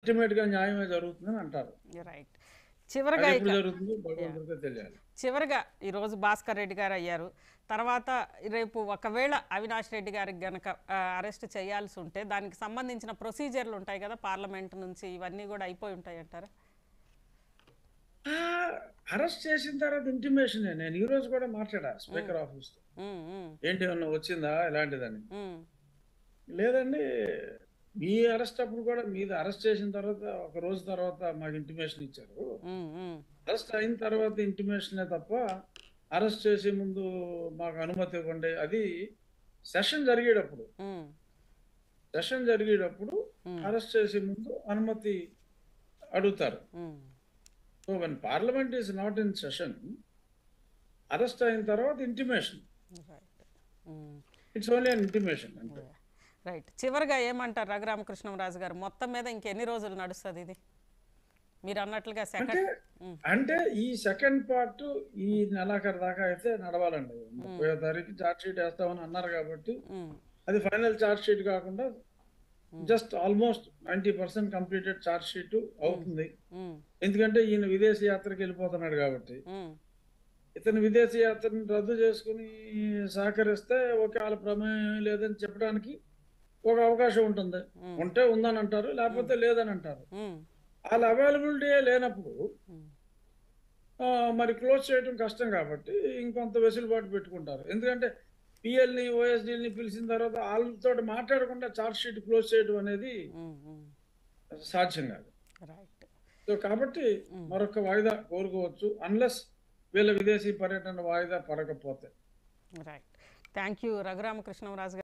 అల్టిమేట్గా న్యాయమే జరుగుతుందని అంటారు. రైట్ చివరిగా తెలియాలి. చివరిగా ఈరోజు భాస్కర్ రెడ్డి గారు అయ్యారు. తర్వాత రేపు ఒకవేళ అవినాష్ రెడ్డి గారికి గనక అరెస్ట్ చేయాల్సి ఉంటే దానికి సంబంధించిన ప్రొసీజర్లు ఉంటాయి కదా పార్లమెంట్ నుంచి ఇవన్నీ కూడా అయిపోయి ఉంటాయి అంటారా? అరెస్ట్ చేసిన తర్వాత ఇంటిమేషన్ నేను ఈ రోజు కూడా మాట్లాడా స్పీకర్ ఆఫీస్తో ఉమ్, ఉమ్, ఏంటి ఏమన్నా వచ్చిందా ఇలాంటిదని లేదండి మీ అరెస్ట్ అప్పుడు కూడా మీది అరెస్ట్ చేసిన తర్వాత ఒక రోజు తర్వాత మాకు ఇంటిమేషన్ ఇచ్చారు. అరెస్ట్ అయిన తర్వాత ఇంటిమేషనే తప్ప అరెస్ట్ చేసే ముందు మాకు అనుమతి ఇవ్వండి. అది సెషన్ జరిగేటప్పుడు. సెషన్ జరిగేటప్పుడు. అరెస్ట్ చేసే ముందు అనుమతి అడుగుతారు. So when parliament is not in session arrest అయిన తర్వాత intimation. It's only an intimation అంటే రైట్ చివరిగా ఏమంటారు రఘురామకృష్ణరాజు గారు? మొత్తం మీద ఇంకెన్ని రోజులు నడుస్తుంది ఇది? మీరు అన్నట్లుగా సెకండ్ అంటే ఈ సెకండ్ పార్ట్ ఈ నెలాఖరు దాకా అయితే నడవాలండి. ముప్పై తారీఖు చార్జ్ షీట్ వేస్తామని అన్నారు కాబట్టి అది ఫైనల్ చార్జ్ షీట్ కాకుండా just almost ninety percent completed charge sheet అవుతుంది. ఎందుకంటే ఈయన విదేశీ యాత్రకి వెళ్ళిపోతున్నాడు కాబట్టి. ఇతను విదేశీ యాత్రని రద్దు చేసుకుని సహకరిస్తే ఒకవేళ ప్రమేయం లేదని చెప్పడానికి ఒక అవకాశం ఉంటుంది. ఉంటే ఉందని అంటారు లేకపోతే లేదని అంటారు వాళ్ళ అవైలబిలిటీ లేనప్పుడు మరి క్లోజ్ చేయడం కష్టం కాబట్టి ఇంకొంత వెసులుబాటు పెట్టుకుంటారు. ఎందుకంటే పిఎల్ని ఓఎస్డీని పిలిచిన తర్వాత వాళ్ళతో మాట్లాడకుండా చార్జ్ షీట్ క్లోజ్ చేయడం అనేది సాధ్యం కాదు. సో కాబట్టి మరొక వాయిదా కోరుకోవచ్చు అన్లెస్ వీళ్ళ విదేశీ పర్యటన వాయిదా పడకపోతే. Right thank you Raghuramakrishnaraju